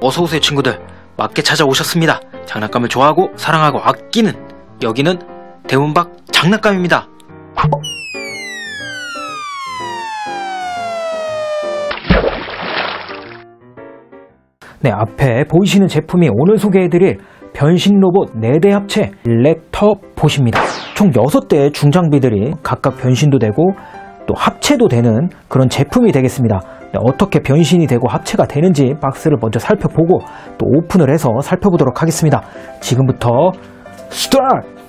어서오세요 친구들. 맞게 찾아오셨습니다. 장난감을 좋아하고 사랑하고 아끼는 여기는 대문박 장난감입니다. 네 앞에 보이시는 제품이 오늘 소개해드릴 변신 로봇 4대 합체 랩터 봇입니다. 총 6대의 중장비들이 각각 변신도 되고 또 합체도 되는 그런 제품이 되겠습니다 네, 어떻게 변신이 되고 합체가 되는지 박스를 먼저 살펴보고 또 오픈을 해서 살펴보도록 하겠습니다. 지금부터 스타트!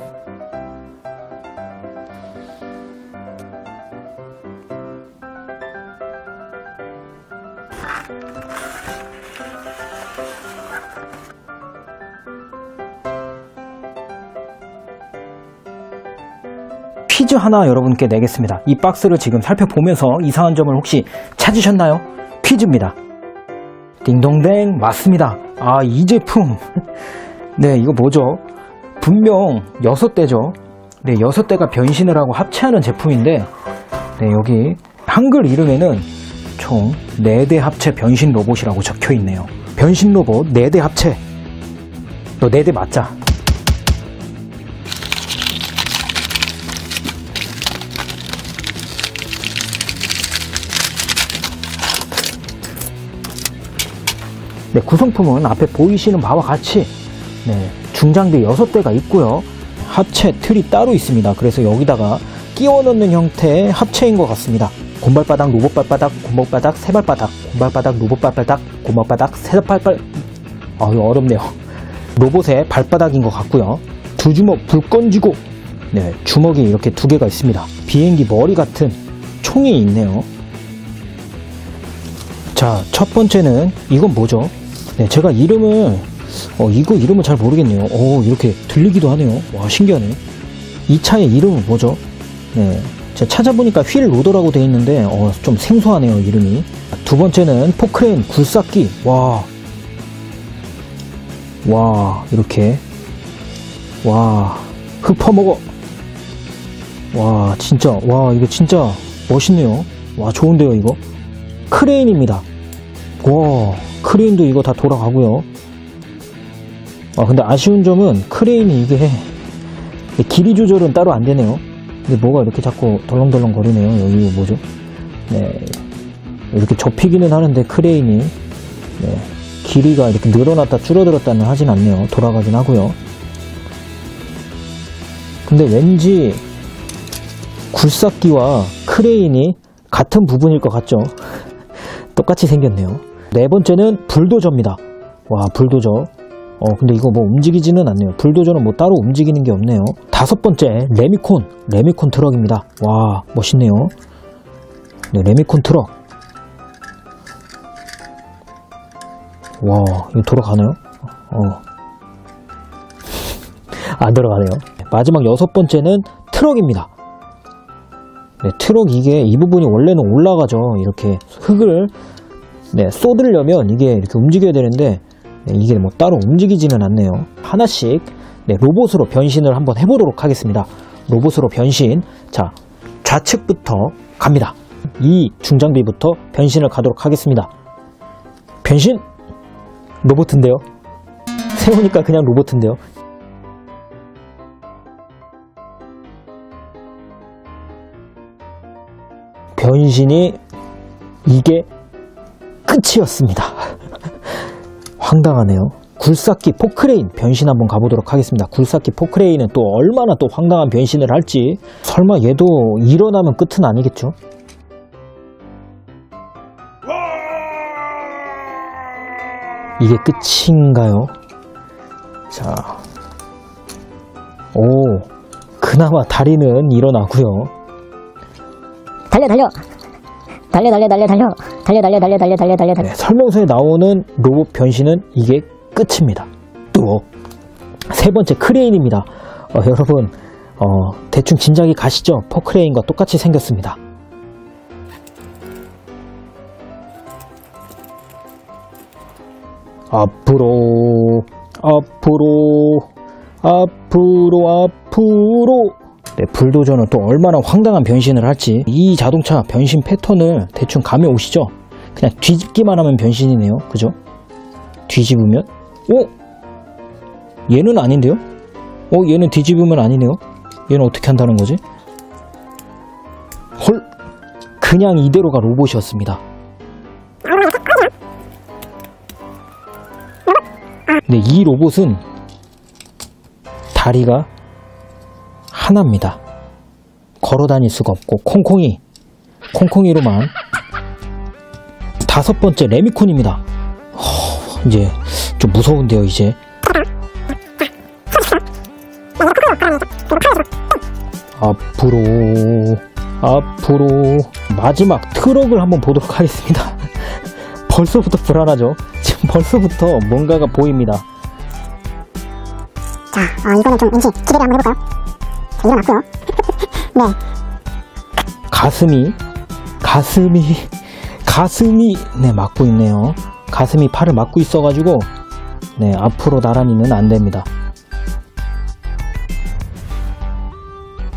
퀴즈 하나 여러분께 내겠습니다. 이 박스를 지금 살펴보면서 이상한 점을 혹시 찾으셨나요? 퀴즈입니다. 딩동댕 맞습니다. 아 이 제품 네 이거 뭐죠? 분명 6대죠. 네 6대가 변신을 하고 합체하는 제품인데 네 여기 한글 이름에는 총 4대 합체 변신 로봇이라고 적혀 있네요. 변신 로봇 4대 합체 너 4대 맞자. 네, 구성품은 앞에 보이시는 바와 같이 네, 중장비 6대가 있고요. 합체 틀이 따로 있습니다. 그래서 여기다가 끼워 넣는 형태의 합체인 것 같습니다. 곰발바닥, 로봇발바닥, 고목바닥, 세발바닥, 곰발바닥, 로봇발바닥, 고목바닥, 세발발 아, 이거 어렵네요. 로봇의 발바닥인 것 같고요. 두 주먹 불 건지고 네, 주먹이 이렇게 두 개가 있습니다. 비행기 머리 같은 총이 있네요. 자, 첫 번째는 이건 뭐죠? 네, 제가 이름을 어, 이거 이름을 잘 모르겠네요. 오, 이렇게 들리기도 하네요. 와, 신기하네. 이 차의 이름은 뭐죠? 네, 제가 찾아보니까 휠 로더라고 되어 있는데 어, 좀 생소하네요, 이름이. 두 번째는 포크레인 굴삭기. 와, 와, 이렇게. 와, 흙 퍼먹어. 와, 진짜, 와, 이거 진짜 멋있네요. 와, 좋은데요, 이거. 크레인입니다. 와, 크레인도 이거 다 돌아가고요. 아, 근데 아쉬운 점은 크레인이 이게 길이 조절은 따로 안 되네요. 근데 뭐가 이렇게 자꾸 덜렁덜렁 거리네요. 여기 뭐죠? 네. 이렇게 접히기는 하는데 크레인이 네. 길이가 이렇게 늘어났다 줄어들었다는 하진 않네요. 돌아가긴 하고요. 근데 왠지 굴삭기와 크레인이 같은 부분일 것 같죠? 똑같이 생겼네요. 네 번째는 불도저입니다. 와, 불도저. 어, 근데 이거 뭐 움직이지는 않네요. 불도저는 뭐 따로 움직이는 게 없네요. 다섯 번째, 레미콘. 레미콘 트럭입니다. 와, 멋있네요. 네, 레미콘 트럭. 와, 이거 돌아가나요? 어. 안 돌아가네요. 마지막 여섯 번째는 트럭입니다. 네, 트럭 이게 이 부분이 원래는 올라가죠. 이렇게 흙을 네, 쏟으려면 이게 이렇게 움직여야 되는데 네, 이게 뭐 따로 움직이지는 않네요. 하나씩 네, 로봇으로 변신을 한번 해보도록 하겠습니다. 로봇으로 변신. 자, 좌측부터 갑니다. 이 중장비부터 변신을 가도록 하겠습니다. 변신! 로봇인데요. 세우니까 그냥 로봇인데요. 변신이 이게 끝이었습니다. 황당하네요. 굴삭기 포크레인 변신 한번 가보도록 하겠습니다. 굴삭기 포크레인은 또 얼마나 또 황당한 변신을 할지 설마 얘도 일어나면 끝은 아니겠죠? 이게 끝인가요? 자, 오, 그나마 다리는 일어나고요. 달려 달려 달려 달려 달려 달려 달려 달려 달려 달려 달려 달려 달려 네, 설명서에 나오는 로봇 변신은 이게 끝입니다. 또 세 번째 크레인입니다. 어, 여러분 어, 대충 짐작이 가시죠? 포크레인과 똑같이 생겼습니다. 앞으로 앞으로 앞으로 앞으로 네, 불도저는 또 얼마나 황당한 변신을 할지 이 자동차 변신 패턴을 대충 감이 오시죠? 그냥 뒤집기만 하면 변신이네요. 그죠? 뒤집으면 오 얘는 아닌데요? 어 얘는 뒤집으면 아니네요. 얘는 어떻게 한다는 거지? 헐 그냥 이대로가 로봇이었습니다. 네, 이 로봇은 다리가 하나입니다. 걸어 다닐 수가 없고 콩콩이 콩콩이로만 다섯 번째 레미콘입니다. 허, 이제 좀 무서운데요, 이제. 앞으로 앞으로 마지막 트럭을 한번 보도록 하겠습니다. 벌써부터 불안하죠? 지금 벌써부터 뭔가가 보입니다. 자, 어, 이거는 좀 왠지 기대를 한번 해볼까요? 자, 일어났고요. 네. 가슴이 가슴이 가슴이 네 막고 있네요. 가슴이 팔을 막고 있어가지고 네 앞으로 나란히는 안 됩니다.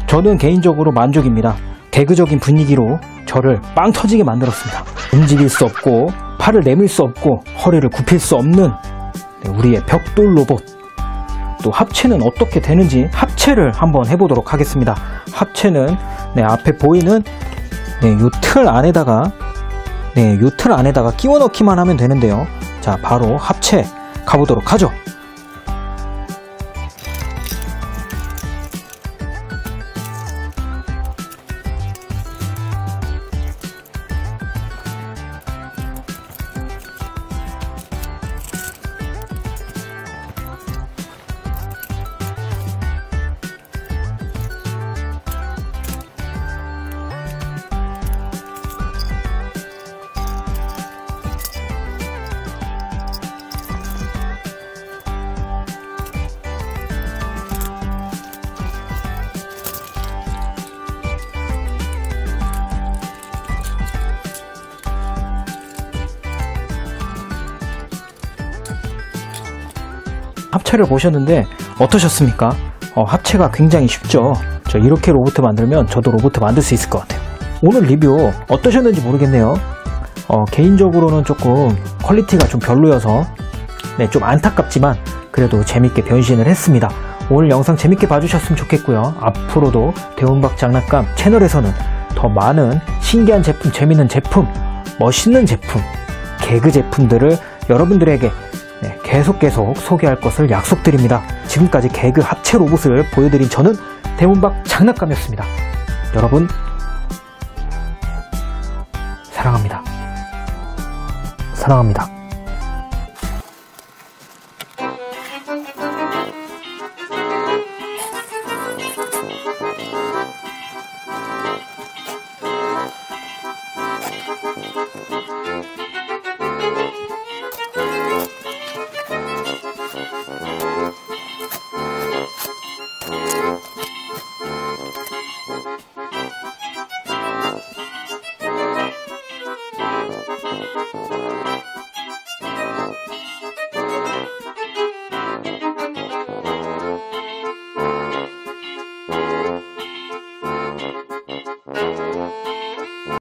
저는 개인적으로 만족입니다. 개그적인 분위기로 저를 빵 터지게 만들었습니다. 움직일 수 없고 팔을 내밀 수 없고 허리를 굽힐 수 없는 네, 우리의 벽돌 로봇. 또 합체는 어떻게 되는지 합 체를 한번 해보도록 하겠습니다. 합체는 네, 앞에 보이는 네, 요틀 안에다가 네, 요틀 안에다가 끼워 넣기만 하면 되는데요. 자, 바로 합체 가보도록 하죠. 합체를 보셨는데 어떠셨습니까? 어, 합체가 굉장히 쉽죠. 저 이렇게 로봇 만들면 저도 로봇 만들 수 있을 것 같아요. 오늘 리뷰 어떠셨는지 모르겠네요. 어, 개인적으로는 조금 퀄리티가 좀 별로여서 네, 좀 안타깝지만 그래도 재밌게 변신을 했습니다. 오늘 영상 재밌게 봐주셨으면 좋겠고요. 앞으로도 대문밖 장난감 채널에서는 더 많은 신기한 제품, 재밌는 제품, 멋있는 제품, 개그 제품들을 여러분들에게 네, 계속 계속 소개할 것을 약속드립니다. 지금까지 개그 합체 로봇을 보여드린 저는 대문박 장난감이었습니다. 여러분 사랑합니다. 사랑합니다.